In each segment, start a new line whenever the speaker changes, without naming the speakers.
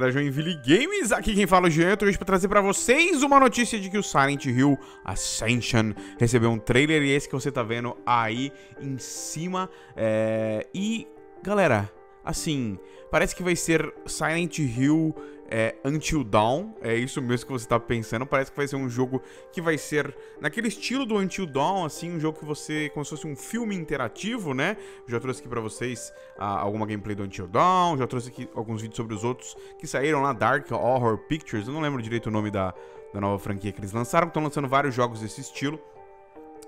da Joinville Games, aqui quem fala é o Jean, hoje pra trazer pra vocês uma notícia de que o Silent Hill Ascension recebeu um trailer e esse que você tá vendo aí em cima. É... E, galera, assim, parece que vai ser Silent Hill é, Until Dawn, é isso mesmo que você tá pensando, parece que vai ser um jogo que vai ser naquele estilo do Until Dawn, assim, um jogo que você, como se fosse um filme interativo, né? Já trouxe aqui pra vocês ah, alguma gameplay do Until Dawn, já trouxe aqui alguns vídeos sobre os outros que saíram lá, Dark Horror Pictures, eu não lembro direito o nome da, da nova franquia que eles lançaram, estão lançando vários jogos desse estilo.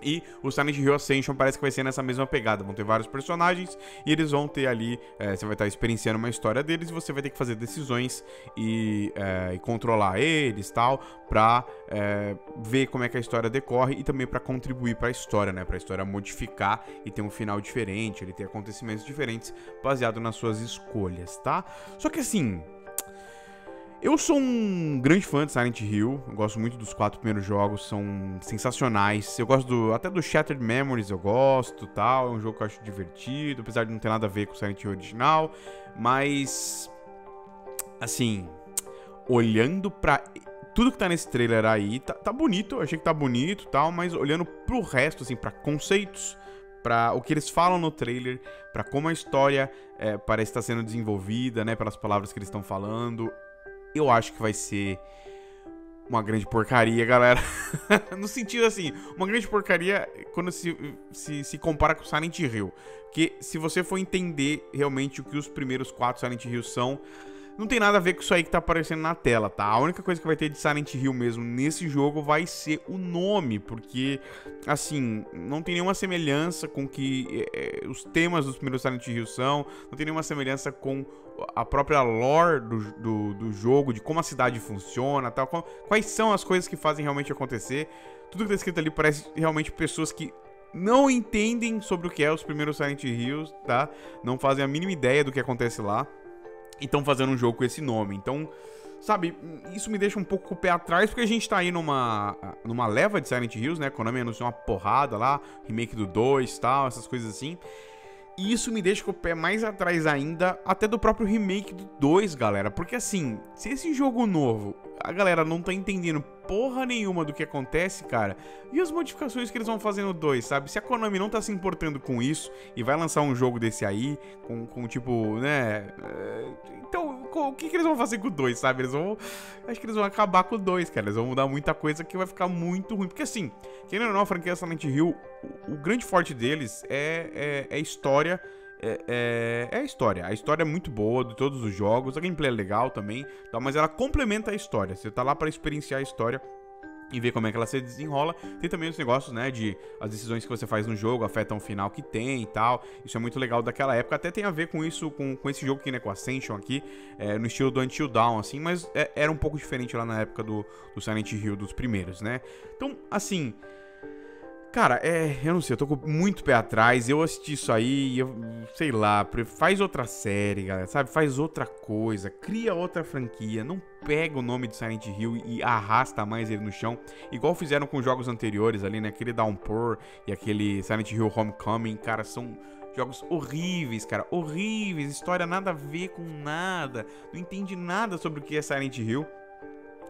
E o Silent Hill Ascension parece que vai ser nessa mesma pegada. Vão ter vários personagens e eles vão ter ali. É, você vai estar experienciando uma história deles e você vai ter que fazer decisões e, é, e controlar eles tal. Pra é, ver como é que a história decorre e também para contribuir para a história, né? Pra história modificar e ter um final diferente, ele ter acontecimentos diferentes baseado nas suas escolhas, tá? Só que assim. Eu sou um grande fã de Silent Hill, eu gosto muito dos quatro primeiros jogos, são sensacionais. Eu gosto do, até do Shattered Memories, eu gosto, tal, é um jogo que eu acho divertido, apesar de não ter nada a ver com o Silent Hill original, mas assim, olhando pra tudo que tá nesse trailer aí, tá, tá bonito, eu achei que tá bonito, tal, mas olhando pro resto assim, para conceitos, para o que eles falam no trailer, para como a história é, parece estar sendo desenvolvida, né, pelas palavras que eles estão falando, eu acho que vai ser uma grande porcaria, galera. no sentido assim, uma grande porcaria quando se, se, se compara com Silent Hill. Porque se você for entender realmente o que os primeiros quatro Silent Hill são, não tem nada a ver com isso aí que tá aparecendo na tela, tá? A única coisa que vai ter de Silent Hill mesmo nesse jogo vai ser o nome, porque, assim, não tem nenhuma semelhança com que é, os temas dos primeiros Silent Hill são, não tem nenhuma semelhança com a própria lore do, do, do jogo, de como a cidade funciona, tal, quais são as coisas que fazem realmente acontecer. Tudo que tá escrito ali parece realmente pessoas que não entendem sobre o que é os primeiros Silent Hills, tá? Não fazem a mínima ideia do que acontece lá estão fazendo um jogo com esse nome. Então, sabe, isso me deixa um pouco com o pé atrás, porque a gente tá aí numa, numa leva de Silent Hills, né? Konami anunciou uma porrada lá, remake do 2 tal, essas coisas assim. E isso me deixa com o pé mais atrás ainda, até do próprio remake do 2, galera. Porque assim, se esse jogo novo, a galera não tá entendendo porra nenhuma do que acontece, cara, e as modificações que eles vão fazer no 2, sabe? Se a Konami não tá se importando com isso e vai lançar um jogo desse aí, com, com tipo, né. Eh, então, o que, que eles vão fazer com o 2, sabe? Eles vão. Acho que eles vão acabar com o 2, cara. Eles vão mudar muita coisa que vai ficar muito ruim. Porque assim, querendo ou não, a franquia Silent Hill, o, o grande forte deles é, é, é história. É, é, é, a história. A história é muito boa de todos os jogos. A gameplay é legal também, tá? mas ela complementa a história. Você tá lá para experienciar a história e ver como é que ela se desenrola. Tem também os negócios, né, de as decisões que você faz no jogo afetam o final que tem e tal. Isso é muito legal daquela época. Até tem a ver com isso, com, com esse jogo aqui, né, com Ascension aqui, é, no estilo do Until Dawn, assim, mas é, era um pouco diferente lá na época do, do Silent Hill, dos primeiros, né. Então, assim... Cara, é, eu não sei, eu tô muito pé atrás. Eu assisti isso aí, eu sei lá, faz outra série, galera, sabe? Faz outra coisa, cria outra franquia, não pega o nome de Silent Hill e arrasta mais ele no chão, igual fizeram com jogos anteriores ali, né? Aquele Downpour e aquele Silent Hill Homecoming, cara, são jogos horríveis, cara, horríveis, história nada a ver com nada, não entende nada sobre o que é Silent Hill.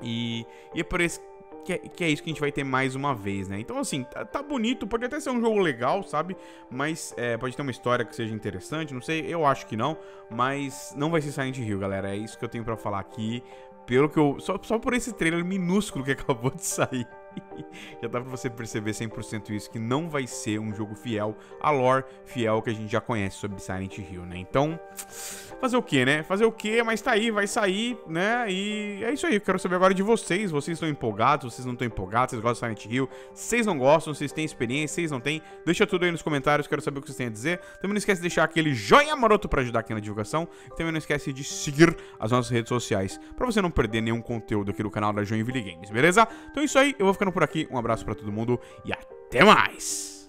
E, e é por esse que é, que é, isso que a gente vai ter mais uma vez, né? Então, assim, tá, tá bonito, pode até ser um jogo legal, sabe? Mas é, pode ter uma história que seja interessante, não sei, eu acho que não, mas não vai ser Silent Hill, galera. É isso que eu tenho para falar aqui. Pelo que eu. Só, só por esse trailer minúsculo que acabou de sair. já dá pra você perceber 100% isso, que não vai ser um jogo fiel à lore fiel que a gente já conhece sobre Silent Hill, né? Então, fazer o que, né? Fazer o que, mas tá aí, vai sair, né? E é isso aí, eu quero saber agora de vocês. Vocês estão empolgados, vocês não estão empolgados, vocês gostam de Silent Hill, vocês não gostam, vocês têm experiência, vocês não têm. Deixa tudo aí nos comentários, quero saber o que vocês têm a dizer. Também não esquece de deixar aquele joinha maroto pra ajudar aqui na divulgação. Também não esquece de seguir as nossas redes sociais, pra você não perder nenhum conteúdo aqui do canal da Joinville Games, beleza? Então é isso aí, eu vou ficar ficando por aqui. Um abraço para todo mundo e até mais!